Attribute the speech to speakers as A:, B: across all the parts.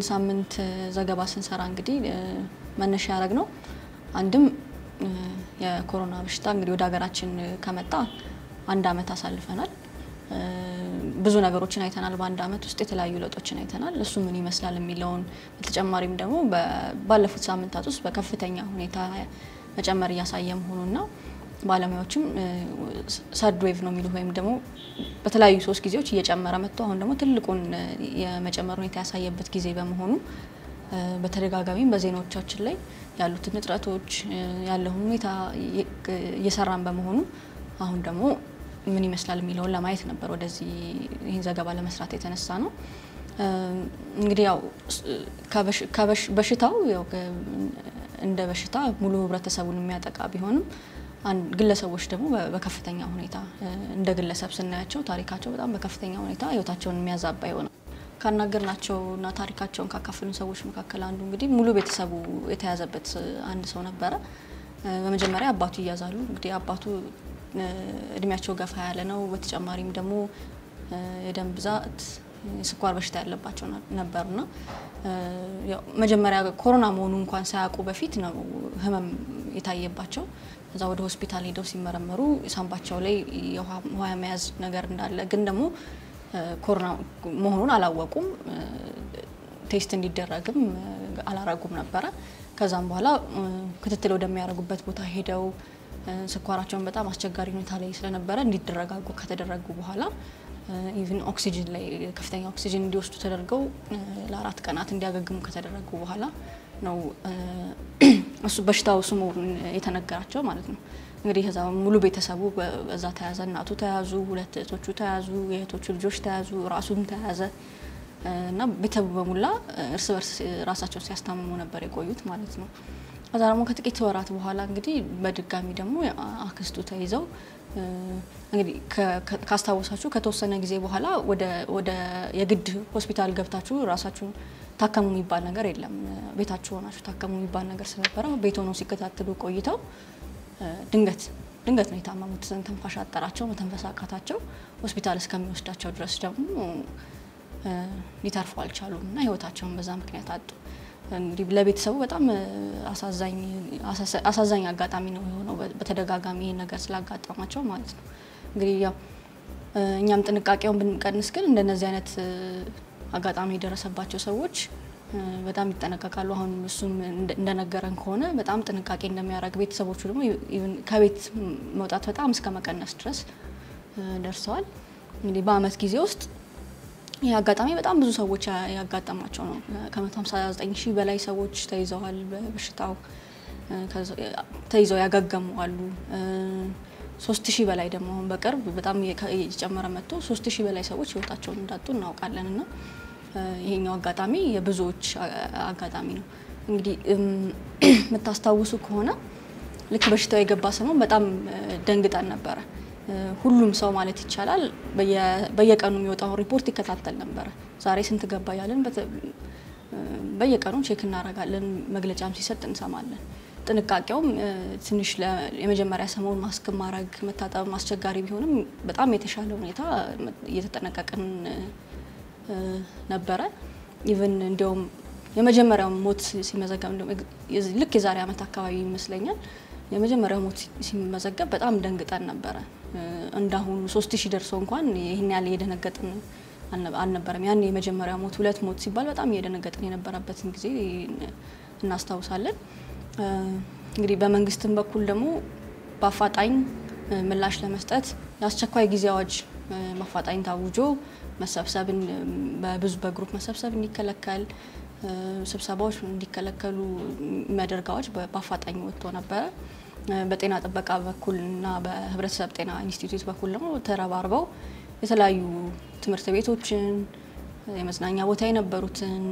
A: የዚህን ሳምንት ዘገባ ስንሰራ እንግዲህ መነሻ ያደረግነው አንድም የኮሮና በሽታ እንግዲህ ወደ ሀገራችን ከመጣ አንድ ዓመት አሳልፈናል። ብዙ ነገሮችን አይተናል። በአንድ ዓመት ውስጥ የተለያዩ ለውጦችን አይተናል። እሱ ምን ይመስላል የሚለውን በተጨማሪም ደግሞ ባለፉት ሳምንታት ውስጥ በከፍተኛ ሁኔታ መጨመር እያሳየ መሆኑና ባለሙያዎችም third wave ነው የሚሉት ወይም ደግሞ በተለያዩ ሶስት ጊዜዎች እየጨመረ መጥቶ አሁን ደግሞ ትልቁን የመጨመር ሁኔታ ያሳየበት ጊዜ በመሆኑ በተደጋጋሚም በዜናዎቻችን ላይ ያሉትን እጥረቶች ያለውን ሁኔታ እየሰራን በመሆኑ አሁን ደግሞ ምን ይመስላል የሚለውን ለማየት ነበር ወደዚህ ይህን ዘገባ ለመስራት የተነሳ ነው። እንግዲህ ያው በሽታው እንደ በሽታ ሙሉ ህብረተሰቡን የሚያጠቃ ቢሆንም ግለሰቦች ደግሞ በከፍተኛ ሁኔታ እንደ ግለሰብ ስናያቸው ታሪካቸው በጣም በከፍተኛ ሁኔታ ህይወታቸውን የሚያዛባ ይሆናል። ካናገርናቸውና ታሪካቸውን ካካፈሉን ሰዎች መካከል አንዱ እንግዲህ ሙሉ ቤተሰቡ የተያዘበት አንድ ሰው ነበረ። በመጀመሪያ አባቱ ይያዛሉ። እንግዲህ አባቱ እድሜያቸው ገፋ ያለ ነው። በተጨማሪም ደግሞ የደም ብዛት፣ የስኳር በሽታ ያለባቸው ነበሩና መጀመሪያ ኮሮና መሆኑ እንኳን ሳያውቁ በፊት ነው ህመም የታየባቸው። እዛ ወደ ሆስፒታል ሄደው ሲመረመሩ ሳምባቸው ላይ ውሃ የመያዝ ነገር እንዳለ ግን ደግሞ ኮሮና መሆኑን አላወቁም። test እንዲደረግም አላረጉም ነበረ። ከዛም በኋላ ክትትል ወደሚያደርጉበት ቦታ ሄደው ስኳራቸውን በጣም አስቸጋሪ ሁኔታ ላይ ስለነበረ እንዲደረጋጉ ከተደረጉ በኋላ even ኦክሲጅን ላይ ከፍተኛ ኦክሲጅን እንዲወስዱ ተደርገው ለአራት ቀናት እንዲያገግሙ ከተደረጉ በኋላ ነው እሱ በሽታው ስሙ የተነገራቸው ማለት ነው። እንግዲህ ከዛ ሙሉ ቤተሰቡ በዛ ተያዘ። እናቱ ተያዙ፣ ሁለት እህቶቹ ተያዙ፣ የእህቶቹ ልጆች ተያዙ፣ ራሱም ተያዘ እና ቤተሰቡ በሙላ እርስ በርስ ራሳቸውን ሲያስታምሙ ነበር የቆዩት ማለት ነው። ከዛ ደግሞ ከጥቂት ወራት በኋላ እንግዲህ በድጋሚ ደግሞ አክስቱ ተይዘው እንግዲህ ካስታወሳችሁ ከተወሰነ ጊዜ በኋላ ወደ የግድ ሆስፒታል ገብታችሁ ራሳችሁን ታከሙ የሚባል ነገር የለም። ቤታችሁ ሆናችሁ ታከሙ የሚባል ነገር ስለነበረ ቤት ሆነው ሲከታተሉ ቆይተው ድንገት ድንገት ነው የታመሙት። ትንፋሽ አጠራቸው፣ መተንፈስ አቃታቸው። ሆስፒታል እስከሚወስዳቸው ድረስ ደግሞ ሊተርፉ አልቻሉም እና ህይወታቸውን በዛ ምክንያት አጡ። እንግዲህ ለቤተሰቡ በጣም አሳዛኝ አጋጣሚ ነው የሆነው በተደጋጋሚ ይህ ነገር ስላጋጠማቸው ማለት ነው። እንግዲህ ያው እኛም ጥንቃቄውን ብንቀንስ ግን እንደነዚህ አይነት አጋጣሚ የደረሰባቸው ሰዎች በጣም ይጠነቀቃሉ። አሁን እሱም እንደነገረን ከሆነ በጣም ጥንቃቄ እንደሚያደርግ ቤተሰቦቹ ደግሞ ከቤት መውጣት በጣም እስከ መቀነስ ድረስ ደርሰዋል። እንግዲህ በአመት ጊዜ ውስጥ ይህ አጋጣሚ በጣም ብዙ ሰዎች ያጋጠማቸው ነው። ከ159 ሺህ በላይ ሰዎች ተይዘዋል። በበሽታው ተይዘው ያገገሙ አሉ። ሶስት ሺህ በላይ ደግሞ አሁን በቅርብ በጣም እየጨመረ መጥቶ ሶስት ሺህ በላይ ሰዎች ህይወታቸውን እንዳጡ እናውቃለን እና ይሄኛው አጋጣሚ የብዙዎች አጋጣሚ ነው። እንግዲህ የምታስታውሱ ከሆነ ልክ በሽታው የገባ ሰሞን በጣም ደንግጠን ነበረ። ሁሉም ሰው ማለት ይቻላል በየቀኑ የሚወጣውን ሪፖርት ይከታተል ነበረ። ዛሬ ስንት ገባ እያለን በየቀኑ check እናደርጋለን። መግለጫም ሲሰጥ እንሰማለን። ጥንቃቄውም ትንሽ የመጀመሪያ ሰሞን ማስክ ማድረግ መታጠብም አስቸጋሪ ቢሆንም በጣም የተሻለ ሁኔታ እየተጠነቀቅን ነበረ። even እንዲያውም የመጀመሪያው ሞት ሲመዘገብ ልክ የዛሬ ዓመት አካባቢ ይመስለኛል የመጀመሪያው ሞት ሲመዘገብ በጣም ደንግጠን ነበረ። እንዳሁኑ ሶስት ሺህ ደርሶ እንኳን ይህን ያህል እየደነገጥን አልነበረም። ያን የመጀመሪያ ሞት ሁለት ሞት ሲባል በጣም እየደነገጥን የነበረበትን ጊዜ እናስታውሳለን። እንግዲህ በመንግስትም በኩል ደግሞ በአፋጣኝ ምላሽ ለመስጠት የአስቸኳይ ጊዜ አዋጅ በአፋጣኝ ታውጆ መሰብሰብን በብዙ በ group መሰብሰብ እንዲከለከል ስብሰባዎች እንዲከለከሉ የሚያደርግ አዋጅ በአፋጣኝ ወጥቶ ነበረ። በጤና ጥበቃ በኩል እና በህብረተሰብ ጤና ኢንስቲትዩት በኩል ደግሞ ተረባርበው የተለያዩ ትምህርት ቤቶችን፣ የመዝናኛ ቦታ የነበሩትን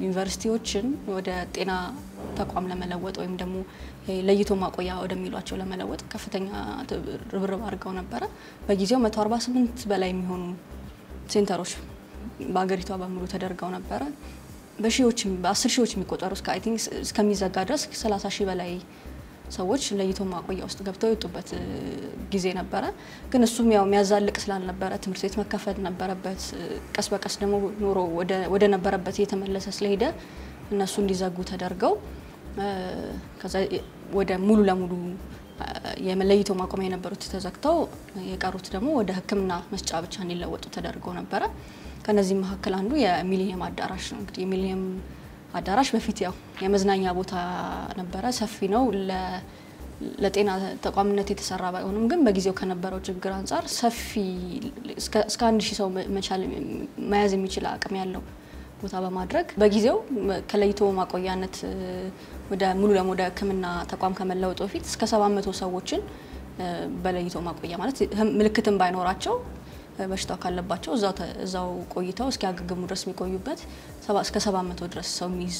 A: ዩኒቨርሲቲዎችን ወደ ጤና ተቋም ለመለወጥ ወይም ደግሞ ለይቶ ማቆያ ወደሚሏቸው ለመለወጥ ከፍተኛ ርብርብ አድርገው ነበረ። በጊዜው 148 በላይ የሚሆኑ center ኦች በሀገሪቷ በሙሉ ተደርገው ነበረ። በሺዎች በአስር ሺዎች የሚቆጠሩ እስከ I think እስከሚዘጋ ድረስ 30 ሺህ በላይ ሰዎች ለይቶ ማቆያ ውስጥ ገብተው የወጡበት ጊዜ ነበረ። ግን እሱም ያው የሚያዛልቅ ስላልነበረ ትምህርት ቤት መከፈት ነበረበት። ቀስ በቀስ ደግሞ ኑሮ ወደ ነበረበት እየተመለሰ ስለሄደ እነሱ እንዲዘጉ ተደርገው ከዛ ወደ ሙሉ ለሙሉ የለይቶ ማቆሚያ የነበሩት ተዘግተው የቀሩት ደግሞ ወደ ሕክምና መስጫ ብቻ እንዲለወጡ ተደርገው ነበረ። ከነዚህ መካከል አንዱ የሚሊኒየም አዳራሽ ነው። እንግዲህ የሚሊኒየም አዳራሽ በፊት ያው የመዝናኛ ቦታ ነበረ። ሰፊ ነው። ለጤና ተቋምነት የተሰራ ባይሆንም ግን በጊዜው ከነበረው ችግር አንጻር ሰፊ እስከ አንድ ሺህ ሰው መቻል መያዝ የሚችል አቅም ያለው ቦታ በማድረግ በጊዜው ከለይቶ ማቆያነት ወደ ሙሉ ለሙሉ ወደ ሕክምና ተቋም ከመለወጡ በፊት እስከ ሰባት መቶ ሰዎችን በለይቶ ማቆያ ማለት ምልክትን ባይኖራቸው በሽታው ካለባቸው እዛው ቆይተው እስኪያገግሙ ድረስ የሚቆዩበት እስከ ሰባት መቶ ድረስ ሰው የሚይዝ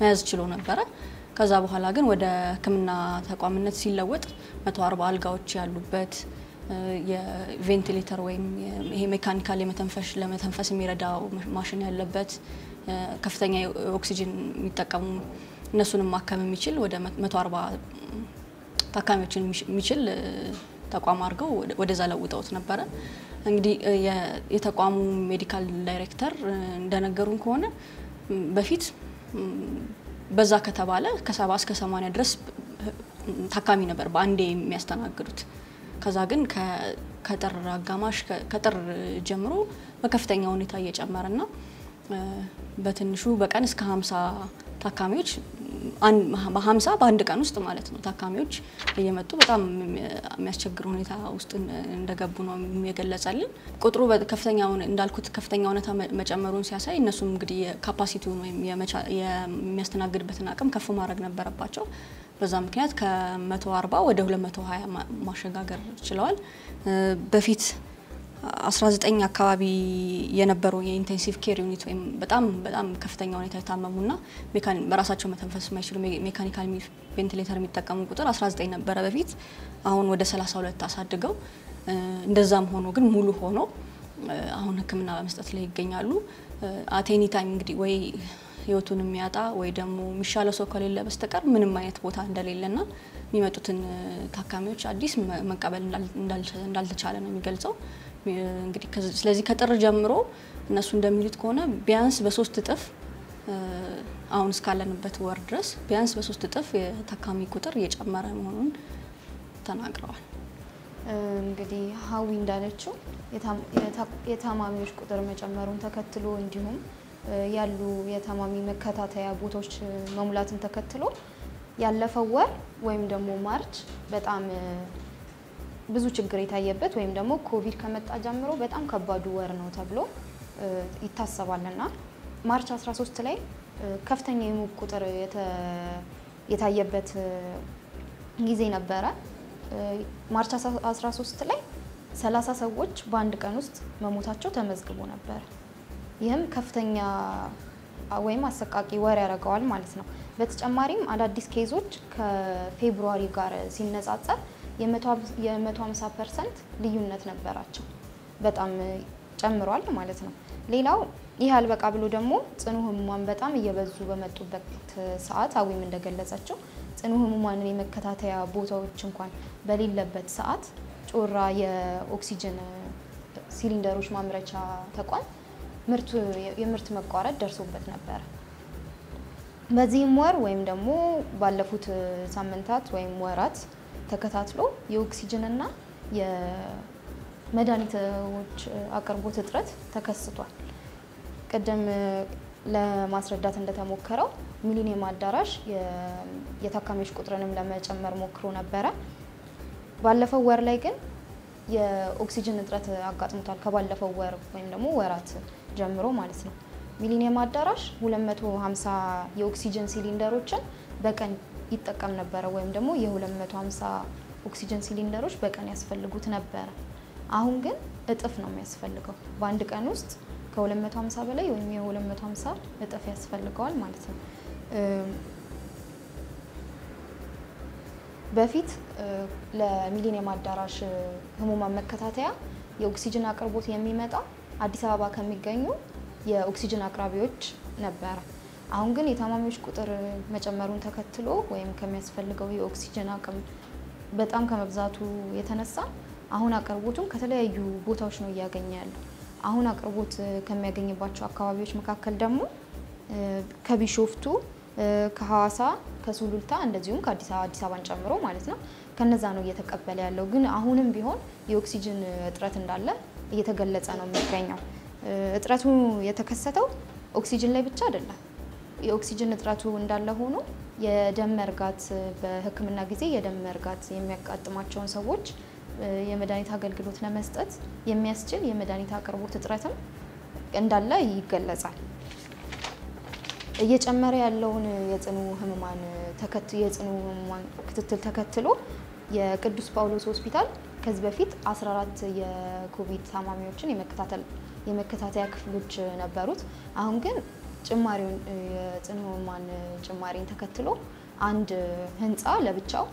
A: መያዝ ችሎ ነበረ። ከዛ በኋላ ግን ወደ ሕክምና ተቋምነት ሲለወጥ መቶ አርባ አልጋዎች ያሉበት የቬንቲሌተር ወይም ይሄ mechanical የመተንፈሽ ለመተንፈስ የሚረዳው ማሽን ያለበት ከፍተኛ ኦክሲጅን የሚጠቀሙ እነሱንም ማከም የሚችል ወደ መቶ አርባ ታካሚዎችን የሚችል ተቋም አድርገው ወደዛ ለውጠውት ነበረ። እንግዲህ የተቋሙ ሜዲካል ዳይሬክተር እንደነገሩን ከሆነ በፊት በዛ ከተባለ ከሰባ እስከ ሰማንያ ድረስ ታካሚ ነበር በአንዴ የሚያስተናግዱት። ከዛ ግን ከጥር አጋማሽ ከጥር ጀምሮ በከፍተኛ ሁኔታ እየጨመረና በትንሹ በቀን እስከ ሀምሳ ታካሚዎች በሀምሳ በአንድ ቀን ውስጥ ማለት ነው ታካሚዎች እየመጡ በጣም የሚያስቸግር ሁኔታ ውስጥ እንደገቡ ነው የገለጸልን። ቁጥሩ ከፍተኛ እንዳልኩት ከፍተኛ ሁኔታ መጨመሩን ሲያሳይ እነሱም እንግዲህ capacity ውን ወይም የሚያስተናግድበትን አቅም ከፍ ማድረግ ነበረባቸው። በዛ ምክንያት ከ140 ወደ 220 ማሸጋገር ችለዋል። በፊት 19 አካባቢ የነበሩ የ intensive care unit ወይም በጣም በጣም ከፍተኛ ሁኔታ የታመሙና በራሳቸው መተንፈስ የማይችሉ mechanical ventilator የሚጠቀሙ ቁጥር 19 ነበረ በፊት። አሁን ወደ 32 አሳድገው እንደዛም ሆኖ ግን ሙሉ ሆኖ አሁን ሕክምና በመስጠት ላይ ይገኛሉ። አቴኒ እንግዲህ ወይ ህይወቱን የሚያጣ ወይ ደግሞ የሚሻለው ሰው ከሌለ በስተቀር ምንም አይነት ቦታ እንደሌለና የሚመጡትን ታካሚዎች አዲስ መቀበል እንዳልተቻለ ነው የሚገልጸው። እንግዲህ ስለዚህ ከጥር ጀምሮ እነሱ እንደሚሉት ከሆነ ቢያንስ በሶስት እጥፍ አሁን እስካለንበት ወር ድረስ ቢያንስ በሶስት እጥፍ የታካሚ ቁጥር እየጨመረ መሆኑን ተናግረዋል።
B: እንግዲህ ሀዊ እንዳለችው የታማሚዎች ቁጥር መጨመሩን ተከትሎ እንዲሁም ያሉ የታማሚ መከታተያ ቦታዎች መሙላትን ተከትሎ ያለፈው ወር ወይም ደግሞ ማርች በጣም ብዙ ችግር የታየበት ወይም ደግሞ ኮቪድ ከመጣ ጀምሮ በጣም ከባዱ ወር ነው ተብሎ ይታሰባልና March 13 ላይ ከፍተኛ የሞት ቁጥር የታየበት ጊዜ ነበረ። March 13 ላይ 30 ሰዎች በአንድ ቀን ውስጥ መሞታቸው ተመዝግቦ ነበር። ይህም ከፍተኛ ወይም አሰቃቂ ወር ያደርገዋል ማለት ነው። በተጨማሪም አዳዲስ case ዞች ከ February ጋር ሲነጻጸር የ150 percent ልዩነት ነበራቸው። በጣም ጨምሯል ማለት ነው። ሌላው ይህ አልበቃ ብሎ ደግሞ ጽኑ ህሙማን በጣም እየበዙ በመጡበት ሰዓት አዊም እንደገለጸችው ጽኑ ህሙማንን የመከታተያ ቦታዎች እንኳን በሌለበት ሰዓት ጮራ የኦክሲጅን ሲሊንደሮች ማምረቻ ተቋም የምርት መቋረጥ ደርሶበት ነበረ። በዚህም ወር ወይም ደግሞ ባለፉት ሳምንታት ወይም ወራት ተከታትሎ የኦክሲጅንና የመድኃኒቶች አቅርቦት እጥረት ተከስቷል። ቅድም ለማስረዳት እንደተሞከረው ሚሊኒየም አዳራሽ የታካሚዎች ቁጥርንም ለመጨመር ሞክሮ ነበረ። ባለፈው ወር ላይ ግን የኦክሲጅን እጥረት አጋጥሞታል። ከባለፈው ወር ወይም ደግሞ ወራት ጀምሮ ማለት ነው። ሚሊኒየም አዳራሽ 250 የኦክሲጅን ሲሊንደሮችን በቀን ይጠቀም ነበረ ወይም ደግሞ የ250 ኦክሲጅን ሲሊንደሮች በቀን ያስፈልጉት ነበረ። አሁን ግን እጥፍ ነው የሚያስፈልገው። በአንድ ቀን ውስጥ ከ250 በላይ ወይም የ250 እጥፍ ያስፈልገዋል ማለት ነው። በፊት ለሚሊኒየም አዳራሽ ህሙማን መከታተያ የኦክሲጅን አቅርቦት የሚመጣ አዲስ አበባ ከሚገኙ የኦክሲጅን አቅራቢዎች ነበረ። አሁን ግን የታማሚዎች ቁጥር መጨመሩን ተከትሎ ወይም ከሚያስፈልገው የኦክሲጅን አቅም በጣም ከመብዛቱ የተነሳ አሁን አቅርቦቱን ከተለያዩ ቦታዎች ነው እያገኘ ያለው። አሁን አቅርቦት ከሚያገኝባቸው አካባቢዎች መካከል ደግሞ ከቢሾፍቱ፣ ከሐዋሳ፣ ከሱሉልታ እንደዚሁም ከአዲስ አበባ አዲስ አበባን ጨምሮ ማለት ነው ከነዛ ነው እየተቀበለ ያለው። ግን አሁንም ቢሆን የኦክሲጅን እጥረት እንዳለ እየተገለጸ ነው የሚገኘው። እጥረቱ የተከሰተው ኦክሲጅን ላይ ብቻ አይደለም። የኦክሲጅን እጥረቱ እንዳለ ሆኖ የደም መርጋት በሕክምና ጊዜ የደም መርጋት የሚያጋጥማቸውን ሰዎች የመድኃኒት አገልግሎት ለመስጠት የሚያስችል የመድኃኒት አቅርቦት እጥረትም እንዳለ ይገለጻል። እየጨመረ ያለውን የጽኑ ህሙማን የጽኑ ህሙማን ክትትል ተከትሎ የቅዱስ ጳውሎስ ሆስፒታል ከዚህ በፊት 14 የኮቪድ ታማሚዎችን የመከታተል የመከታተያ ክፍሎች ነበሩት። አሁን ግን ጭማሪውን የጽኑ ህሙማን ጭማሪን ተከትሎ አንድ ህንፃ ለብቻው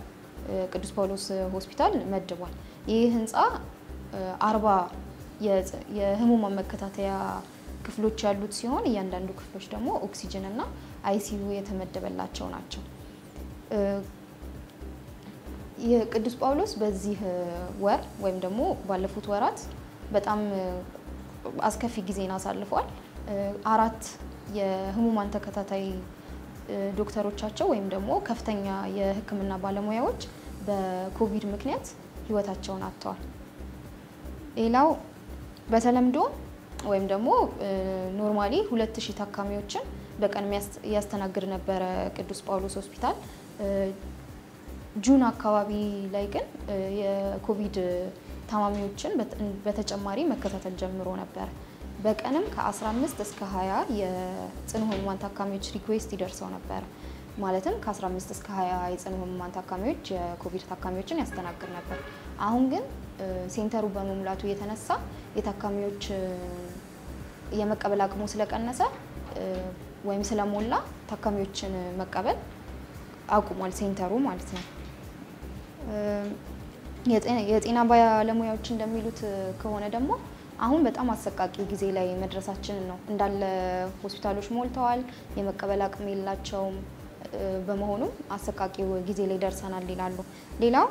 B: ቅዱስ ጳውሎስ ሆስፒታል መድቧል። ይህ ህንፃ አርባ የህሙማን መከታተያ ክፍሎች ያሉት ሲሆን እያንዳንዱ ክፍሎች ደግሞ ኦክሲጅን እና አይሲዩ የተመደበላቸው ናቸው። የቅዱስ ጳውሎስ በዚህ ወር ወይም ደግሞ ባለፉት ወራት በጣም አስከፊ ጊዜን አሳልፏል። አራት የህሙማን ተከታታይ ዶክተሮቻቸው ወይም ደግሞ ከፍተኛ የሕክምና ባለሙያዎች በኮቪድ ምክንያት ህይወታቸውን አጥተዋል። ሌላው በተለምዶ ወይም ደግሞ normally ሁለት ሺህ ታካሚዎችን በቀን ያስተናግድ ነበረ ቅዱስ ጳውሎስ ሆስፒታል። June አካባቢ ላይ ግን የኮቪድ ታማሚዎችን በተጨማሪ መከታተል ጀምሮ ነበር። በቀንም ከ15 እስከ 20 የጽኑ ህሙማን ታካሚዎች request ይደርሰው ነበር። ማለትም ከ15 እስከ 20 የጽኑ ህሙማን ታካሚዎች የኮቪድ ታካሚዎችን ያስተናግድ ነበር። አሁን ግን center ኡ በመሙላቱ የተነሳ የታካሚዎች የመቀበል አቅሙ ስለቀነሰ ወይም ስለሞላ ታካሚዎችን መቀበል አቁሟል center ኡ ማለት ነው። የጤና ባለሙያዎች እንደሚሉት ከሆነ ደግሞ አሁን በጣም አሰቃቂ ጊዜ ላይ መድረሳችንን ነው። እንዳለ ሆስፒታሎች ሞልተዋል፣ የመቀበል አቅም የላቸውም። በመሆኑም አሰቃቂ ጊዜ ላይ ደርሰናል ይላሉ። ሌላው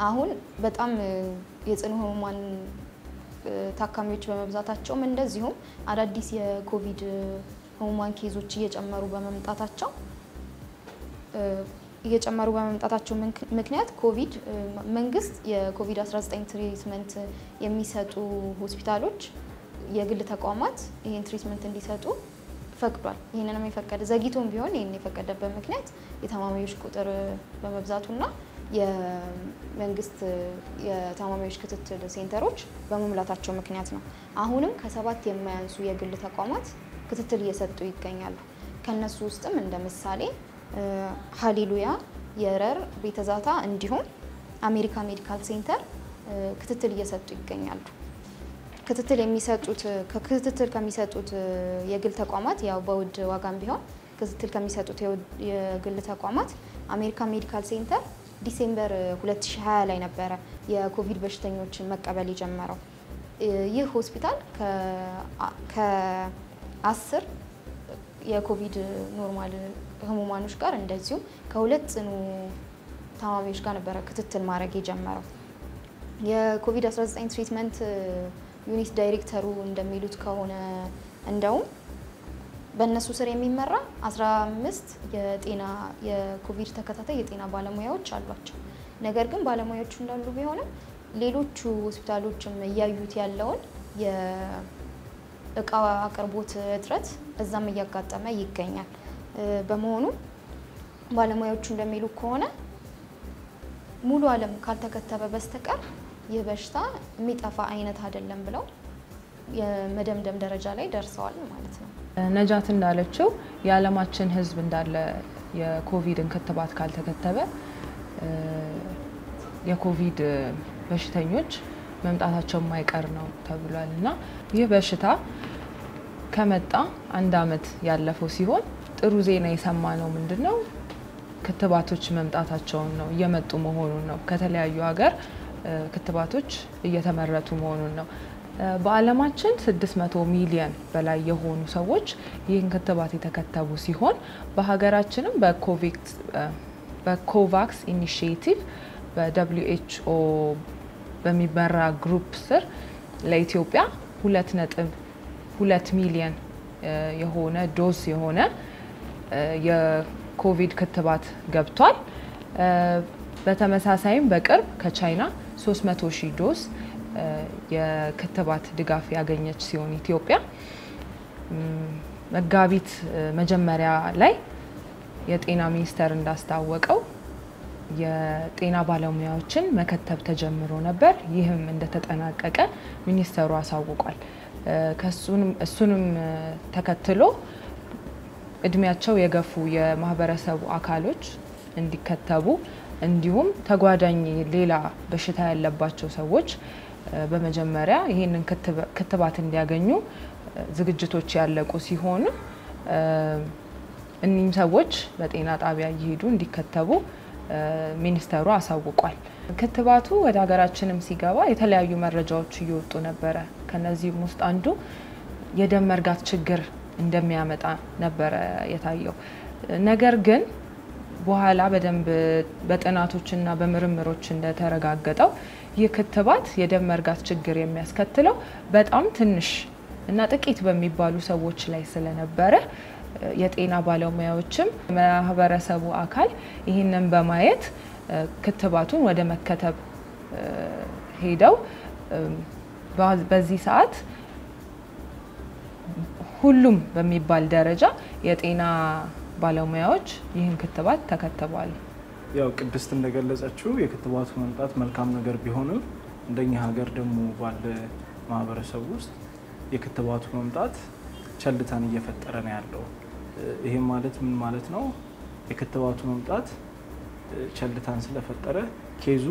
B: አሁን በጣም የጽኑ ህሙማን ታካሚዎች በመብዛታቸውም እንደዚሁም አዳዲስ የኮቪድ ህሙማን case ዞች እየጨመሩ በመምጣታቸው እየጨመሩ በመምጣታቸው ምክንያት ኮቪድ መንግስት የኮቪድ-19 treatment የሚሰጡ ሆስፒታሎች፣ የግል ተቋማት ይህን treatment እንዲሰጡ ፈቅዷል። ይህንንም የፈቀደ ዘግይቶም ቢሆን ይህን የፈቀደበት ምክንያት የታማሚዎች ቁጥር በመብዛቱና የመንግስት የታማሚዎች ክትትል center ኦች በመሙላታቸው ምክንያት ነው። አሁንም ከሰባት የማያንሱ የግል ተቋማት ክትትል እየሰጡ ይገኛሉ። ከነሱ ውስጥም እንደ ምሳሌ ሀሌሉያ፣ የረር፣ ቤተዛታ እንዲሁም አሜሪካ ሜዲካል ሴንተር ክትትል እየሰጡ ይገኛሉ። ክትትል የሚሰጡት ከክትትል ከሚሰጡት የግል ተቋማት ያው በውድ ዋጋም ቢሆን ክትትል ከሚሰጡት የግል ተቋማት አሜሪካ ሜዲካል ሴንተር December 2020 ላይ ነበረ የኮቪድ በሽተኞችን መቀበል የጀመረው። ይህ ሆስፒታል ከአስር የኮቪድ normal ህሙማኖች ጋር እንደዚሁም ከሁለት ጽኑ ታማሚዎች ጋር ነበረ ክትትል ማድረግ የጀመረው። የኮቪድ-19 treatment unit ዳይሬክተሩ እንደሚሉት ከሆነ እንደውም በእነሱ ስር የሚመራ 15 የጤና የኮቪድ ተከታታይ የጤና ባለሙያዎች አሏቸው። ነገር ግን ባለሙያዎቹ እንዳሉ ቢሆንም ሌሎቹ ሆስፒታሎችም እያዩት ያለውን የእቃ አቅርቦት እጥረት እዛም እያጋጠመ ይገኛል። በመሆኑ ባለሙያዎቹ እንደሚሉ ከሆነ ሙሉ ዓለም ካልተከተበ በስተቀር ይህ በሽታ የሚጠፋ አይነት አይደለም ብለው የመደምደም ደረጃ ላይ ደርሰዋል ማለት ነው።
C: ነጃት እንዳለችው የዓለማችን ሕዝብ እንዳለ የኮቪድን ክትባት ካልተከተበ የኮቪድ በሽተኞች መምጣታቸው የማይቀር ነው ተብሏል እና ይህ በሽታ ከመጣ አንድ ዓመት ያለፈው ሲሆን ጥሩ ዜና የሰማ ነው ምንድን ነው ክትባቶች መምጣታቸውን ነው እየመጡ መሆኑን ነው ከተለያዩ ሀገር ክትባቶች እየተመረቱ መሆኑን ነው። በዓለማችን 600 ሚሊዮን በላይ የሆኑ ሰዎች ይህን ክትባት የተከተቡ ሲሆን በሀገራችንም በ COVAX initiative በ WHO በሚመራ group ስር ለኢትዮጵያ ሁለት ነጥብ ሁለት ሚሊዮን የሆነ dose የሆነ የኮቪድ ክትባት ገብቷል። በተመሳሳይም በቅርብ ከቻይና 300 ሺህ dose የክትባት ድጋፍ ያገኘች ሲሆን ኢትዮጵያ መጋቢት መጀመሪያ ላይ የጤና ሚኒስቴር እንዳስታወቀው የጤና ባለሙያዎችን መከተብ ተጀምሮ ነበር። ይህም እንደተጠናቀቀ ሚኒስተሩ አሳውቋል። እሱንም ተከትሎ እድሜያቸው የገፉ የማህበረሰቡ አካሎች እንዲከተቡ እንዲሁም ተጓዳኝ ሌላ በሽታ ያለባቸው ሰዎች በመጀመሪያ ይህንን ክትባት እንዲያገኙ ዝግጅቶች ያለቁ ሲሆኑ እኒህም ሰዎች በጤና ጣቢያ እየሄዱ እንዲከተቡ ሚኒስተሩ አሳውቋል። ክትባቱ ወደ ሀገራችንም ሲገባ የተለያዩ መረጃዎች እየወጡ ነበረ። ከነዚህም ውስጥ አንዱ የደም መርጋት ችግር እንደሚያመጣ ነበረ የታየው። ነገር ግን በኋላ በደንብ በጥናቶችና በምርምሮች እንደተረጋገጠው ይህ ክትባት የደም መርጋት ችግር የሚያስከትለው በጣም ትንሽ እና ጥቂት በሚባሉ ሰዎች ላይ ስለነበረ የጤና ባለሙያዎችም ማህበረሰቡ አካል ይህንን በማየት ክትባቱን ወደ መከተብ ሄደው በዚህ ሰዓት ሁሉም በሚባል ደረጃ የጤና ባለሙያዎች ይህን ክትባት ተከትበዋል።
D: ያው ቅድስት እንደገለጸችው የክትባቱ መምጣት መልካም ነገር ቢሆንም እንደኛ ሀገር ደግሞ ባለ ማህበረሰብ ውስጥ የክትባቱ መምጣት ቸልታን እየፈጠረ ነው ያለው። ይህም ማለት ምን ማለት ነው? የክትባቱ መምጣት ቸልታን ስለፈጠረ ኬዙ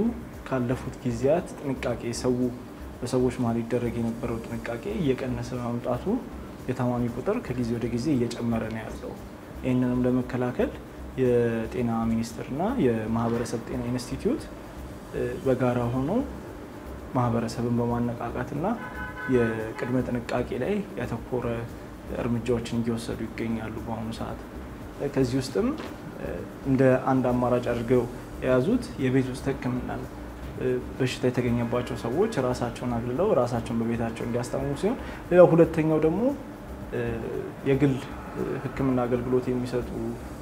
D: ካለፉት ጊዜያት ጥንቃቄ ሰው በሰዎች መሀል ይደረግ የነበረው ጥንቃቄ እየቀነሰ መምጣቱ የታማሚ ቁጥር ከጊዜ ወደ ጊዜ እየጨመረ ነው ያለው። ይህንንም ለመከላከል የጤና ሚኒስቴርና የማህበረሰብ ጤና ኢንስቲትዩት በጋራ ሆኖ ማህበረሰብን በማነቃቃትና የቅድመ ጥንቃቄ ላይ ያተኮረ እርምጃዎችን እየወሰዱ ይገኛሉ በአሁኑ ሰዓት። ከዚህ ውስጥም እንደ አንድ አማራጭ አድርገው የያዙት የቤት ውስጥ ሕክምና በሽታ የተገኘባቸው ሰዎች ራሳቸውን አግልለው ራሳቸውን በቤታቸው እንዲያስታምሙ ሲሆን፣ ሌላው ሁለተኛው ደግሞ የግል ሕክምና አገልግሎት የሚሰጡ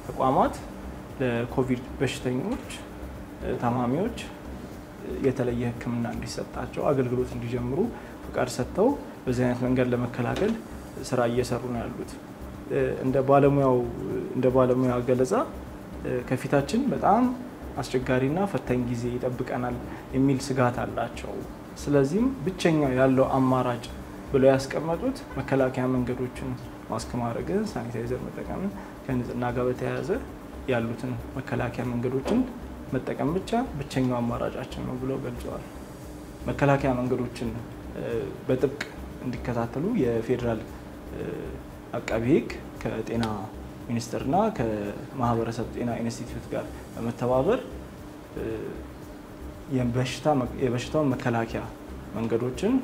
D: ተቋማት ለኮቪድ በሽተኞች ታማሚዎች የተለየ ሕክምና እንዲሰጣቸው አገልግሎት እንዲጀምሩ ፍቃድ ሰጥተው በዚህ አይነት መንገድ ለመከላከል ስራ እየሰሩ ነው ያሉት። እንደ ባለሙያው እንደ ባለሙያ ገለጻ ከፊታችን በጣም አስቸጋሪና ፈታኝ ጊዜ ይጠብቀናል የሚል ስጋት አላቸው። ስለዚህም ብቸኛ ያለው አማራጭ ብለው ያስቀመጡት መከላከያ መንገዶችን ማስክ ማድረግን፣ ሳኒታይዘር መጠቀምን ከንጽህና ጋር በተያያዘ ያሉትን መከላከያ መንገዶችን መጠቀም ብቻ ብቸኛው አማራጫችን ነው ብለው ገልጸዋል። መከላከያ መንገዶችን በጥብቅ እንዲከታተሉ የፌዴራል አቃቢ ሕግ ከጤና ሚኒስቴርና ከማህበረሰብ ጤና ኢንስቲትዩት ጋር በመተባበር የበሽታውን መከላከያ መንገዶችን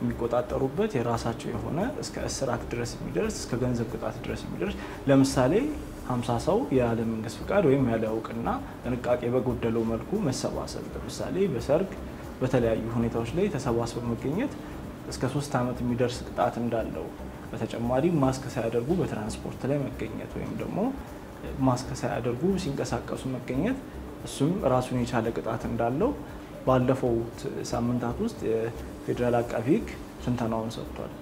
D: የሚቆጣጠሩበት የራሳቸው የሆነ እስከ እስራት ድረስ የሚደርስ እስከ ገንዘብ ቅጣት ድረስ የሚደርስ ለምሳሌ ሀምሳ ሰው ያለ መንግስት ፍቃድ ወይም ያለ እውቅና ጥንቃቄ በጎደለው መልኩ መሰባሰብ ለምሳሌ በሰርግ በተለያዩ ሁኔታዎች ላይ ተሰባስበው መገኘት እስከ ሶስት ዓመት የሚደርስ ቅጣት እንዳለው በተጨማሪ ማስክ ሳያደርጉ በትራንስፖርት ላይ መገኘት ወይም ደግሞ ማስክ ሳያደርጉ ሲንቀሳቀሱ መገኘት እሱም ራሱን የቻለ ቅጣት እንዳለው ባለፈው ሳምንታት ውስጥ የፌዴራል አቃቢ ሕግ ትንተናውን ሰጥቷል።